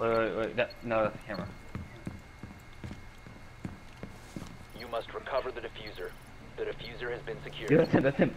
Wait, wait, wait. That, no, that's the camera. You must recover the diffuser. The diffuser has been secured. Yeah, that's him. That's him.